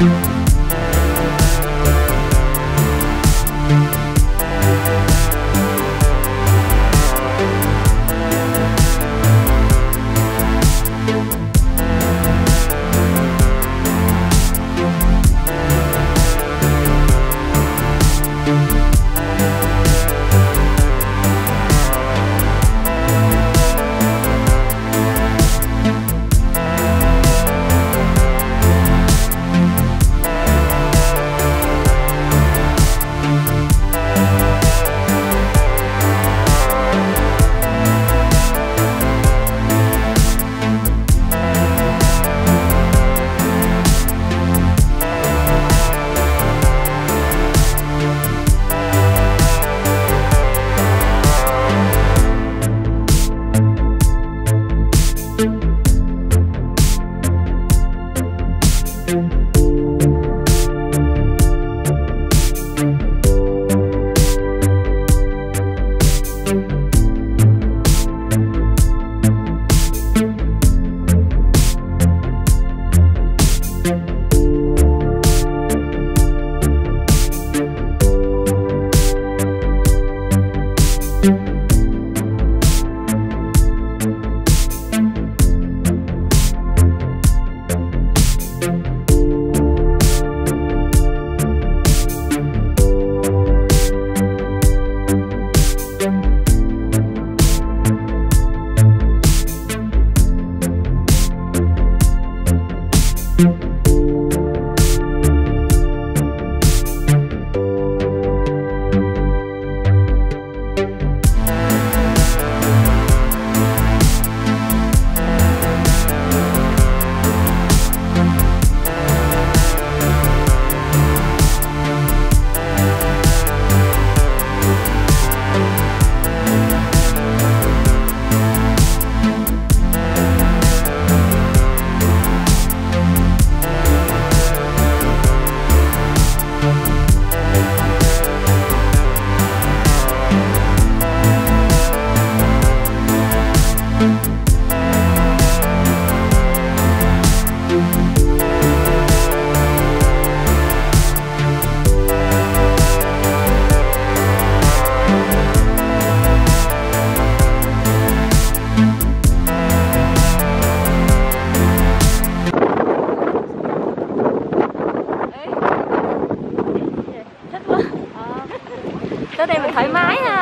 tới đây thoải mái ha.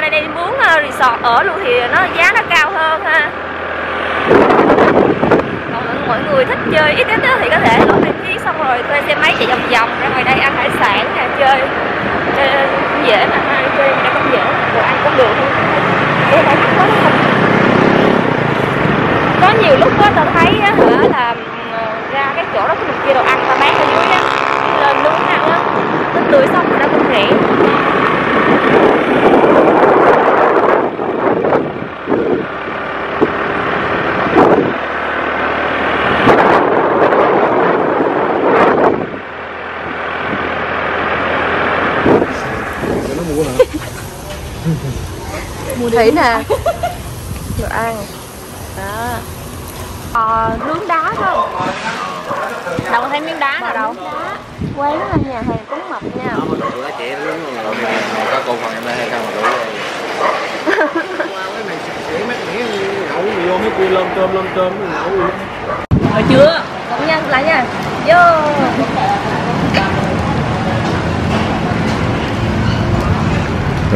Ra đây đi muốn ờ, resort ở luôn thì nó giá nó cao hơn ha. Còn mọi người thích chơi ít ít thì có thể ở Phan Thiết xong rồi thuê xe máy chạy vòng vòng ra ngoài đây ăn hải sản nè chơi. Chơi cũng dễ mà hai chơi mà không dễ đồ ăn cũng được luôn. Ủa, tại mắc quá không? có nhiều lúc á tao thấy á hả là ra cái chỗ đó cái mình kia đồ ăn ta bán ở dưới á lên nướng ăn á nó tươi xong người ta cũng rẻ. Thủy nè đồ ăn đó ờ, nướng đá không đâu có thấy miếng đá nào đâu quán là nhà hàng cúng mập nha Bữa chị nó đúng rồi. Có cô phần em đây hay không mà đủ rồi. Cái này sạch sẽ mát mẻ nhậu vô mấy kia lơm tôm lơm tôm. Rồi chưa? cộng nhân lại nha vô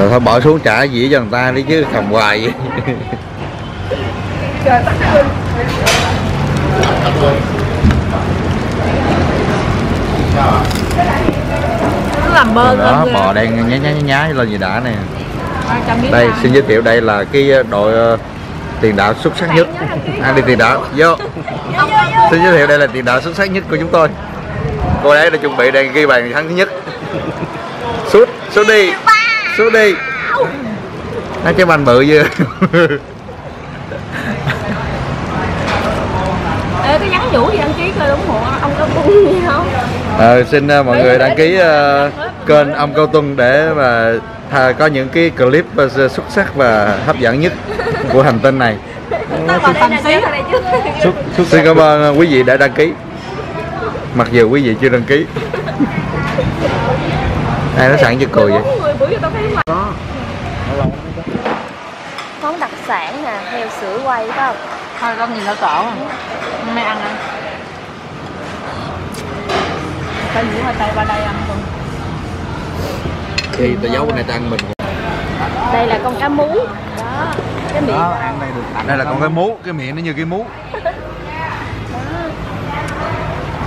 rồi thôi bỏ xuống trả dĩa cho người ta đi chứ cầm hoài vậy. Nó làm bơ đó bò đang nhá nhá nhá lên gì đã nè. Đây xin giới thiệu đây là cái đội ờ, tiền đạo xuất sắc nhất. ai đi tiền đạo. vô. Xin giới thiệu đây là tiền đạo xuất sắc nhất của chúng tôi. Cô ấy đã chuẩn bị đang ghi bàn thắng thứ nhất. Sút sút đi sút đi nó trái banh bự chưa Ê, cái nhắn nhủ gì đăng ký coi ủng hộ ông có cung gì không Ờ, xin ờ, mọi người đăng ký ờ, kênh ông Cao Tuân để mà tha, có những cái clip ờ, xuất sắc và hấp dẫn nhất của hành tinh này. Xin cảm ơn quý vị đã đăng ký. Mặc dù quý vị chưa đăng ký. Ai nói sẵn cho cười vậy? Giờ tao thấy mặt món đặc sản nè heo sữa quay phải không? Thôi con nhìn nó cỡ Mày ăn ăn. Tao giữ hai tay qua đây ăn con Thì tao giấu cái này tao ăn mình. đây là con cá mú. Đó cái miệng. Đó, ăn đây được. Đây là con cái mú, cái miệng nó như cái mú.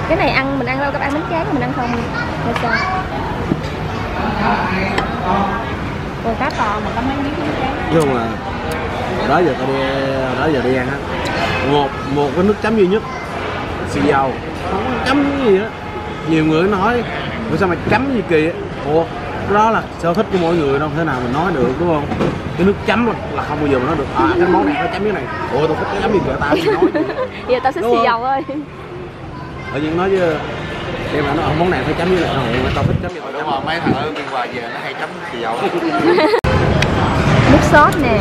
cái này ăn mình ăn đâu có ăn bánh tráng mình ăn không? Hay sao Còn cá to mà có mấy miếng Chứ không là đó giờ tao đi đó giờ đi ăn á. Một một cái nước chấm duy nhất. Xì dầu. Không có chấm cái gì đó nhiều người nói "Ủa sao mà chấm gì kỳ á? Ủa đó là sở thích của mỗi người đâu thể nào mình nói được đúng không? Cái nước chấm là, là không bao giờ mà nói được. À cái món này phải chấm cái này. Ủa tao thích cái chấm gì vậy tao nói giờ tao sẽ xì dầu ơi. Tự nhiên nói chứ em là nó "Ờ, món này phải chấm như này ủa tao thích chấm như vậy Đúng rồi, mấy thằng ở biên hòa về nó hay chấm xì dầu. nước sốt nè.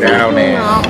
Rau nè. Ngọt